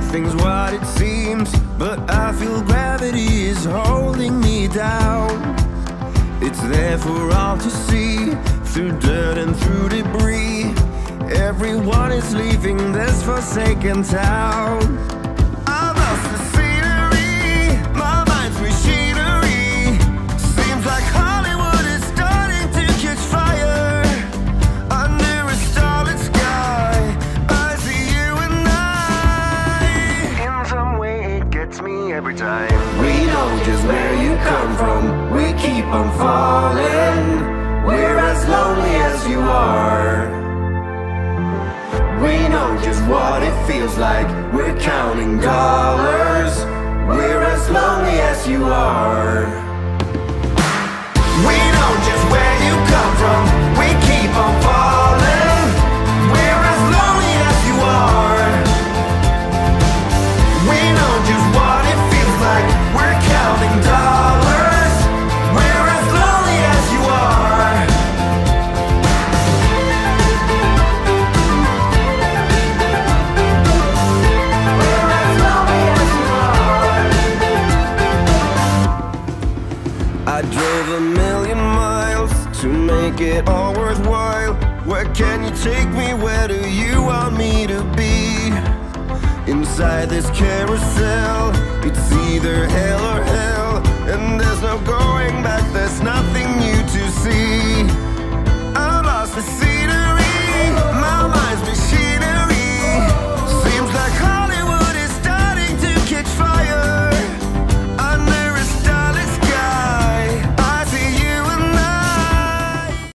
Nothing's what it seems, but I feel gravity is holding me down. It's there for all to see, through dirt and through debris. Everyone is leaving this forsaken town. Gets me every time. We know just where you come from. We keep on falling. We're as lonely as you are. We know just what it feels like. We're counting dollars. We're as lonely as you are. I drove a million miles to make it all worthwhile. Where can you take me? Where do you want me to be? Inside this carousel, it's either hell or hell.